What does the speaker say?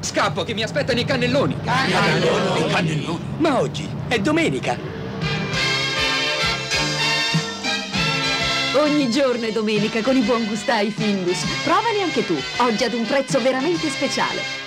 Scappo che mi aspettano i cannelloni. Cannelloni. I cannelloni. Ma oggi è domenica. Ogni giorno è domenica con i buon gustai Findus. Provali anche tu, oggi ad un prezzo veramente speciale.